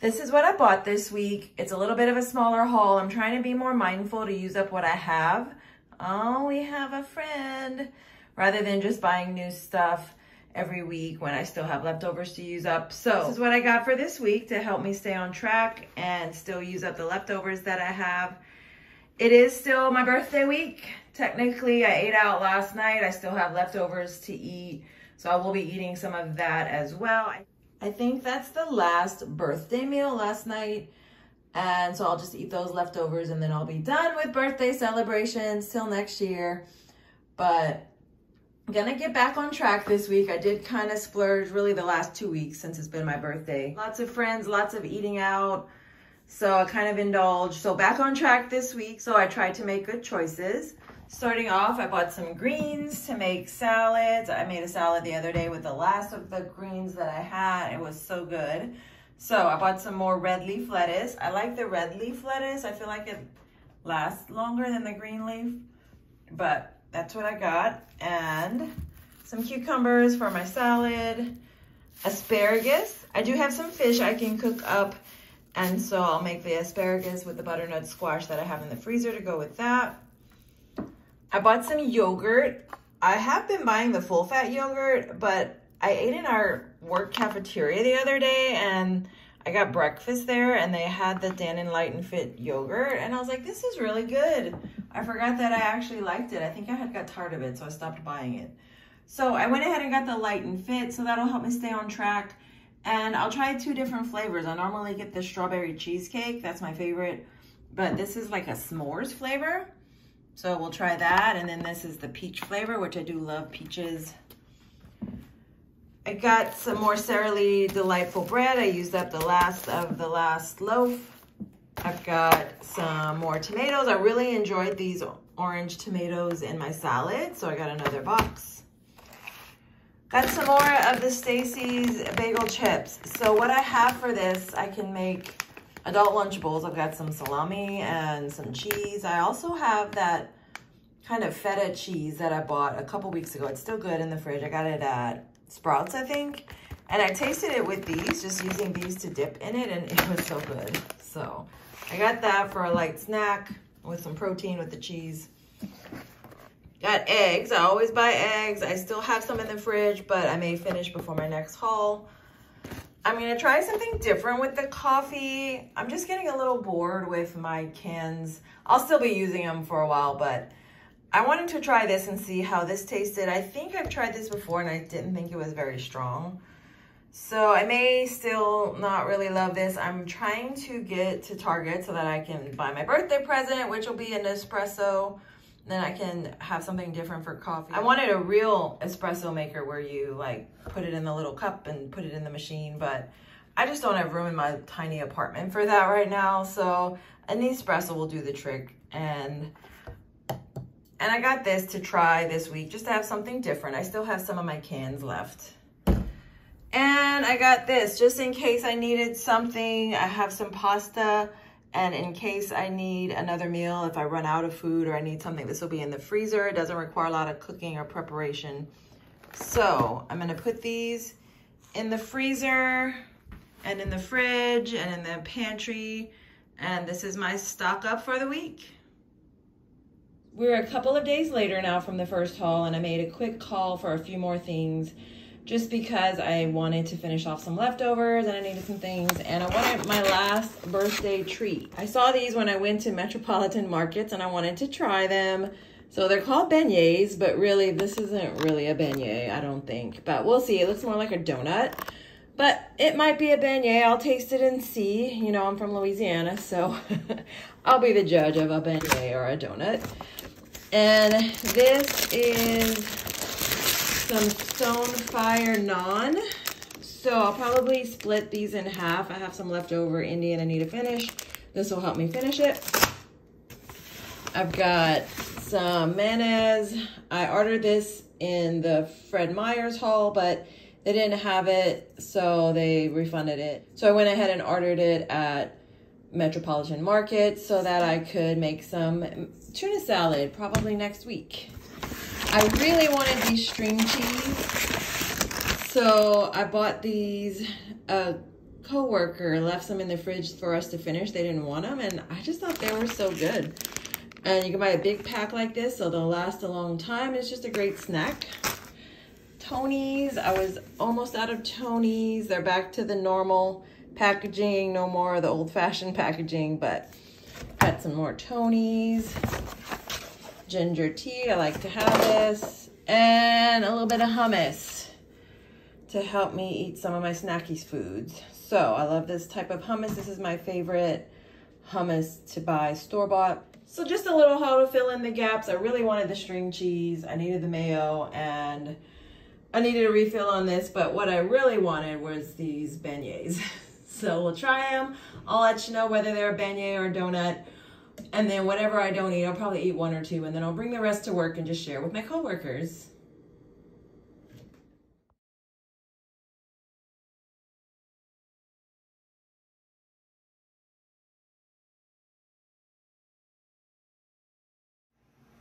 This is what I bought this week. It's a little bit of a smaller haul. I'm trying to be more mindful to use up what I have. Oh, we have a friend. Rather than just buying new stuff every week when I still have leftovers to use up. So this is what I got for this week to help me stay on track and still use up the leftovers that I have. It is still my birthday week. Technically, I ate out last night. I still have leftovers to eat. So I will be eating some of that as well. I think that's the last birthday meal last night. And so I'll just eat those leftovers and then I'll be done with birthday celebrations till next year. But I'm gonna get back on track this week. I did kind of splurge really the last two weeks since it's been my birthday. Lots of friends, lots of eating out. So I kind of indulged. So back on track this week. So I tried to make good choices. Starting off, I bought some greens to make salads. I made a salad the other day with the last of the greens that I had. It was so good. So I bought some more red leaf lettuce. I like the red leaf lettuce. I feel like it lasts longer than the green leaf, but that's what I got. And some cucumbers for my salad, asparagus. I do have some fish I can cook up, and so I'll make the asparagus with the butternut squash that I have in the freezer to go with that. I bought some yogurt. I have been buying the full fat yogurt, but I ate in our work cafeteria the other day and I got breakfast there and they had the Dannon Light and Fit yogurt and I was like, this is really good. I forgot that I actually liked it. I think I had got tired of it, so I stopped buying it. So I went ahead and got the Light and Fit, so that'll help me stay on track. And I'll try two different flavors. I normally get the strawberry cheesecake, that's my favorite, but this is like a s'mores flavor. So we'll try that. And then this is the peach flavor, which I do love peaches. I got some more Sara Lee Delightful Bread. I used up the last of the last loaf. I've got some more tomatoes. I really enjoyed these orange tomatoes in my salad, so I got another box. Got some more of the Stacy's bagel chips. So what I have for this, I can make adult Lunchables. I've got some salami and some cheese. I also have that kind of feta cheese that I bought a couple weeks ago. It's still good in the fridge. I got it at Sprouts, I think. And I tasted it with these, just using these to dip in it, and it was so good. So I got that for a light snack with some protein with the cheese. Got eggs. I always buy eggs. I still have some in the fridge, but I may finish before my next haul. I'm gonna try something different with the coffee. I'm just getting a little bored with my cans. I'll still be using them for a while, but I wanted to try this and see how this tasted. I think I've tried this before and I didn't think it was very strong. So I may still not really love this. I'm trying to get to Target so that I can buy my birthday present, which will be a Nespresso then I can have something different for coffee. I wanted a real espresso maker where you like put it in the little cup and put it in the machine, but I just don't have room in my tiny apartment for that right now. So a Nespresso will do the trick. And and I got this to try this week just to have something different. I still have some of my cans left. And I got this just in case I needed something. I have some pasta and in case I need another meal, if I run out of food or I need something, this will be in the freezer. It doesn't require a lot of cooking or preparation. So I'm gonna put these in the freezer and in the fridge and in the pantry. And this is my stock up for the week. We're a couple of days later now from the first haul and I made a quick call for a few more things just because I wanted to finish off some leftovers and I needed some things and I wanted my last birthday treat. I saw these when I went to Metropolitan Markets and I wanted to try them. So they're called beignets, but really this isn't really a beignet, I don't think. But we'll see, it looks more like a donut. But it might be a beignet, I'll taste it and see. You know, I'm from Louisiana, so I'll be the judge of a beignet or a donut. And this is some Stonefire Naan. So I'll probably split these in half. I have some leftover Indian I need to finish. This will help me finish it. I've got some mayonnaise. I ordered this in the Fred Meyer's haul, but they didn't have it, so they refunded it. So I went ahead and ordered it at Metropolitan Market so that I could make some tuna salad probably next week. I really wanted these string cheese. So I bought these a coworker left some in the fridge for us to finish. They didn't want them, and I just thought they were so good. And you can buy a big pack like this, so they'll last a long time. It's just a great snack. Tony's, I was almost out of Tony's. They're back to the normal packaging, no more the old-fashioned packaging, but got some more Tony's. Ginger tea, I like to have this. And a little bit of hummus to help me eat some of my snacky foods. So I love this type of hummus. This is my favorite hummus to buy store-bought. So just a little how to fill in the gaps. I really wanted the string cheese. I needed the mayo and I needed a refill on this, but what I really wanted was these beignets. so we'll try them. I'll let you know whether they're a beignet or a donut. And then whatever I don't eat, I'll probably eat one or two and then I'll bring the rest to work and just share with my coworkers.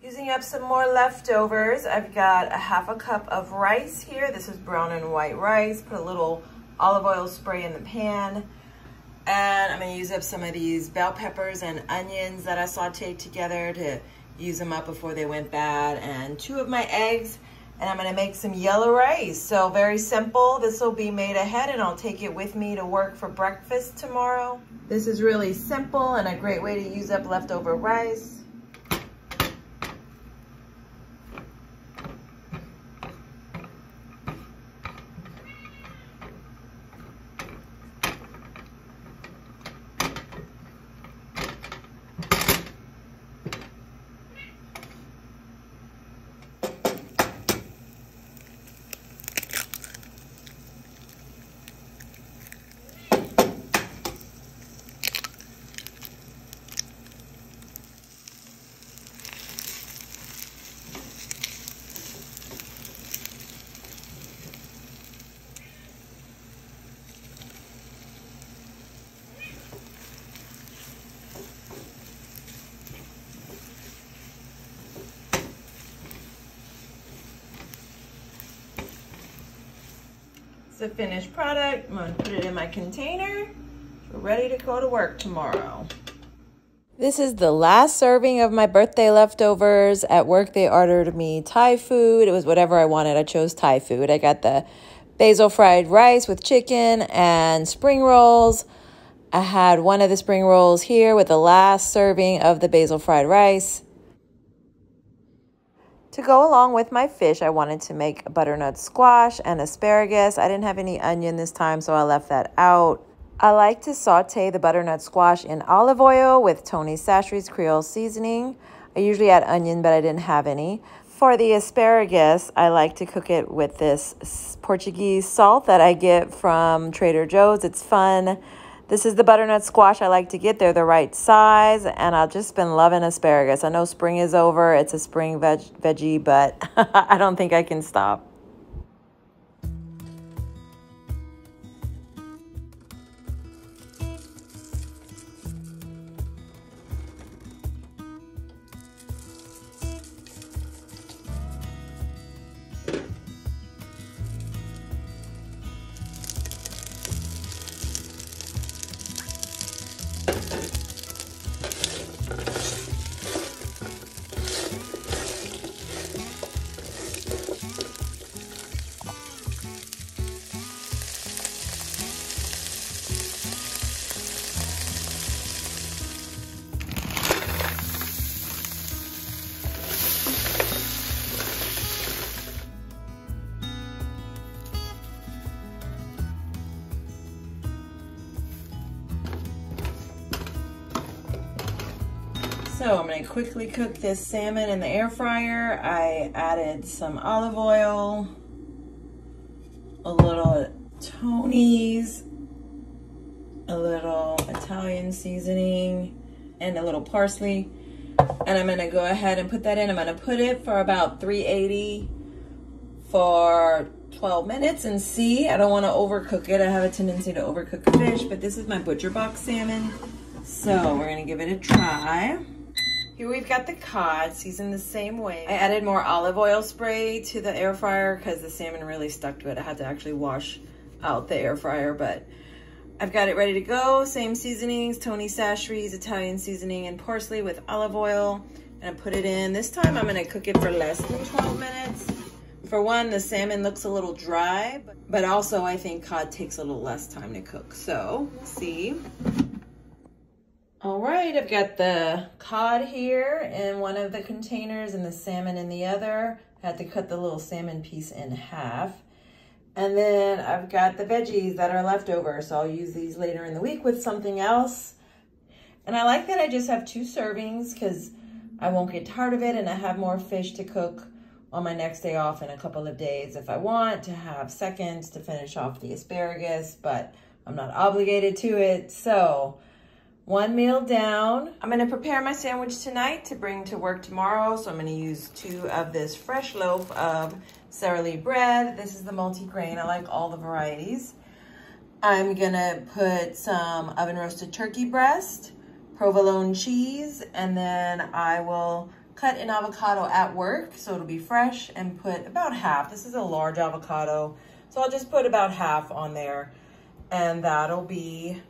Using up some more leftovers, I've got a half a cup of rice here. This is brown and white rice. Put a little olive oil spray in the pan. And I'm gonna use up some of these bell peppers and onions that I sauteed together to use them up before they went bad. And two of my eggs, and I'm gonna make some yellow rice. So very simple. This will be made ahead and I'll take it with me to work for breakfast tomorrow. This is really simple and a great way to use up leftover rice. A finished product. I'm gonna put it in my container. We're ready to go to work tomorrow. This is the last serving of my birthday leftovers. At work, they ordered me Thai food. It was whatever I wanted. I chose Thai food. I got the basil fried rice with chicken and spring rolls. I had one of the spring rolls here with the last serving of the basil fried rice. To go along with my fish, I wanted to make butternut squash and asparagus. I didn't have any onion this time, so I left that out. I like to saute the butternut squash in olive oil with Tony Chachere's Creole seasoning. I usually add onion, but I didn't have any. For the asparagus, I like to cook it with this Portuguese salt that I get from Trader Joe's. It's fun. This is the butternut squash I like to get. They're the right size, and I've just been loving asparagus. I know spring is over. It's a spring veg veggie, but I don't think I can stop. So I'm gonna quickly cook this salmon in the air fryer. I added some olive oil, a little Tony's, a little Italian seasoning, and a little parsley. And I'm gonna go ahead and put that in. I'm gonna put it for about 380 for 12 minutes and see. I don't wanna overcook it. I have a tendency to overcook fish, but this is my ButcherBox salmon. So we're gonna give it a try. Here we've got the cod seasoned the same way. I added more olive oil spray to the air fryer because the salmon really stuck to it. I had to actually wash out the air fryer, but I've got it ready to go. Same seasonings, Tony Chachere's Italian seasoning and parsley with olive oil. And I put it in. This time I'm gonna cook it for less than 12 minutes. For one, the salmon looks a little dry, but also I think cod takes a little less time to cook. So, see. All right, I've got the cod here in one of the containers and the salmon in the other. I had to cut the little salmon piece in half. And then I've got the veggies that are left over, so I'll use these later in the week with something else. And I like that I just have two servings because I won't get tired of it and I have more fish to cook on my next day off in a couple of days if I want to have seconds to finish off the asparagus, but I'm not obligated to it. So one meal down. I'm gonna prepare my sandwich tonight to bring to work tomorrow. So I'm gonna use two of this fresh loaf of Sara Lee bread. This is the multi-grain. I like all the varieties. I'm gonna put some oven roasted turkey breast, provolone cheese, and then I will cut an avocado at work so it'll be fresh and put about half. This is a large avocado, so I'll just put about half on there and that'll be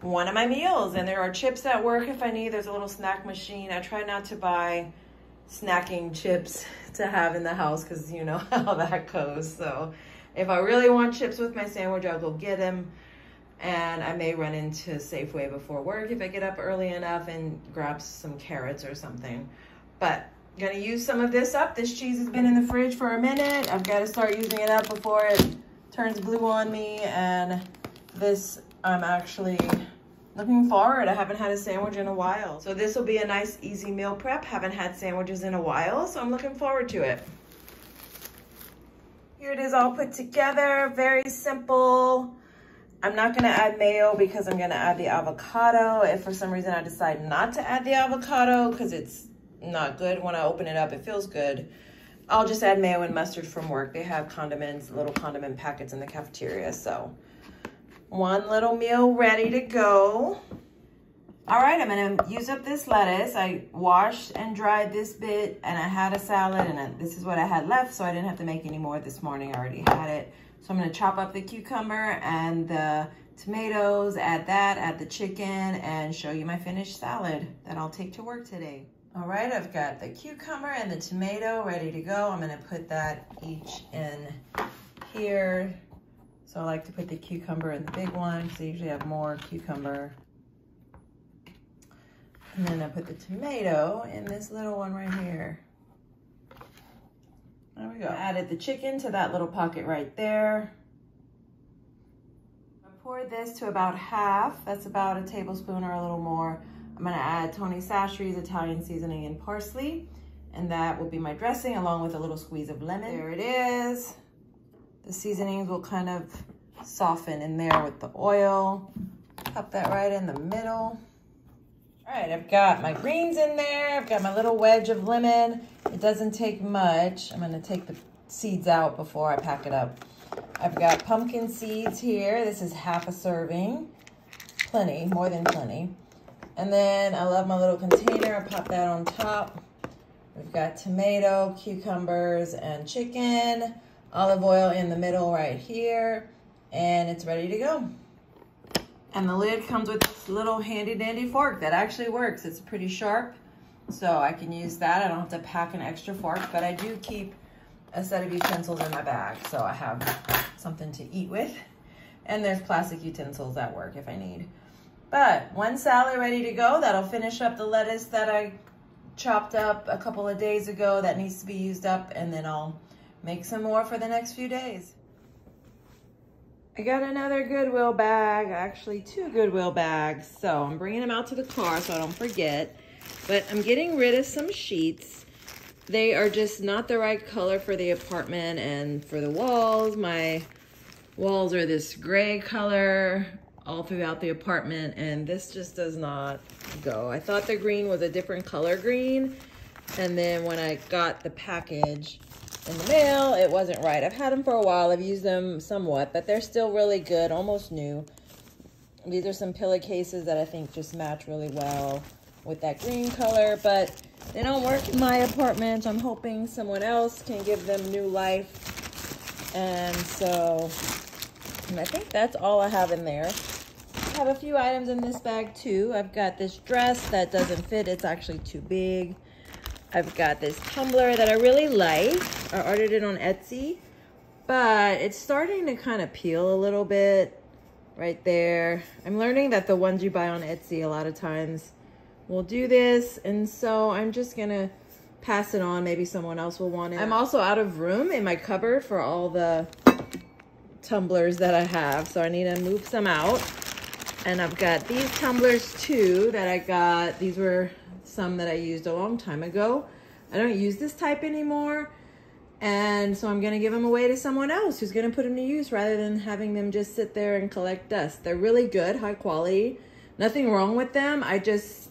one of my meals. And there are chips at work if I need. There's a little snack machine. I try not to buy snacking chips to have in the house because you know how that goes. So if I really want chips with my sandwich, I'll go get them. And I may run into Safeway before work if I get up early enough and grab some carrots or something. But I'm gonna use some of this up. This cheese has been in the fridge for a minute. I've gotta start using it up before it turns blue on me. And this, I'm actually looking forward. I haven't had a sandwich in a while. So this will be a nice easy meal prep. Haven't had sandwiches in a while, so I'm looking forward to it. Here it is all put together, very simple. I'm not gonna add mayo because I'm gonna add the avocado. If for some reason I decide not to add the avocado because it's not good when I open it up, it feels good. I'll just add mayo and mustard from work. They have condiments, little condiment packets in the cafeteria, so one little meal ready to go. All right, I'm gonna use up this lettuce. I washed and dried this bit and I had a salad and I, this is what I had left so I didn't have to make any more this morning. I already had it. So I'm gonna chop up the cucumber and the tomatoes, add that, add the chicken and show you my finished salad that I'll take to work today. All right, I've got the cucumber and the tomato ready to go. I'm gonna put that each in here so I like to put the cucumber in the big one because I usually have more cucumber. And then I put the tomato in this little one right here. There we go. I added the chicken to that little pocket right there. I poured this to about half. That's about a tablespoon or a little more. I'm gonna add Tony Chachere's Italian seasoning and parsley. And that will be my dressing along with a little squeeze of lemon. There it is. The seasonings will kind of soften in there with the oil. Pop that right in the middle. All right, I've got my greens in there. I've got my little wedge of lemon. It doesn't take much. I'm gonna take the seeds out before I pack it up. I've got pumpkin seeds here. This is half a serving. Plenty, more than plenty. And then I love my little container. I pop that on top. We've got tomato, cucumbers, and chicken olive oil in the middle right here, and it's ready to go. And the lid comes with this little handy dandy fork that actually works. It's pretty sharp, so I can use that. I don't have to pack an extra fork, but I do keep a set of utensils in my bag, so I have something to eat with. And there's plastic utensils that work if I need. But one salad ready to go. That'll finish up the lettuce that I chopped up a couple of days ago that needs to be used up, and then I'll make some more for the next few days. I got another Goodwill bag, actually two Goodwill bags. So I'm bringing them out to the car so I don't forget. But I'm getting rid of some sheets. They are just not the right color for the apartment and for the walls. My walls are this gray color all throughout the apartment and this just does not go. I thought the green was a different color green. And then when I got the package, in the mail. It wasn't right. I've had them for a while. I've used them somewhat, but they're still really good, almost new. These are some pillowcases that I think just match really well with that green color, but they don't work in my apartment. I'm hoping someone else can give them new life. And so and I think that's all I have in there. I have a few items in this bag too. I've got this dress that doesn't fit. It's actually too big. I've got this tumbler that I really like. I ordered it on Etsy, but it's starting to kind of peel a little bit right there. I'm learning that the ones you buy on Etsy a lot of times will do this. And so I'm just gonna pass it on. Maybe someone else will want it. I'm also out of room in my cupboard for all the tumblers that I have. So I need to move some out. And I've got these tumblers too that I got. These were some that I used a long time ago. I don't use this type anymore. And so I'm gonna give them away to someone else who's gonna put them to use rather than having them just sit there and collect dust. They're really good, high quality. Nothing wrong with them. I just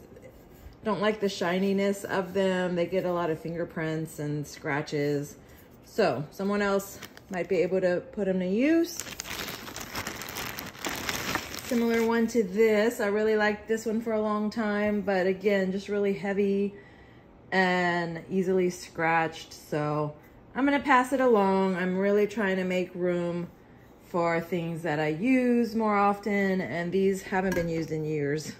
don't like the shininess of them. They get a lot of fingerprints and scratches. So someone else might be able to put them to use. Similar one to this. I really liked this one for a long time, but again, just really heavy and easily scratched. So I'm gonna pass it along. I'm really trying to make room for things that I use more often, and these haven't been used in years.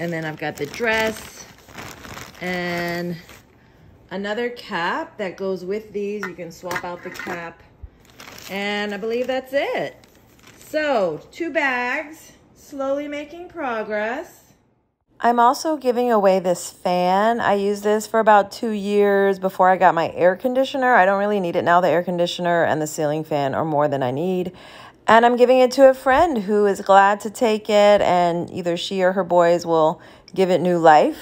And then I've got the dress and another cap that goes with these. You can swap out the cap. And I believe that's it. So, two bags, slowly making progress. I'm also giving away this fan. I used this for about two years before I got my air conditioner. I don't really need it now. The air conditioner and the ceiling fan are more than I need. And I'm giving it to a friend who is glad to take it and either she or her boys will give it new life.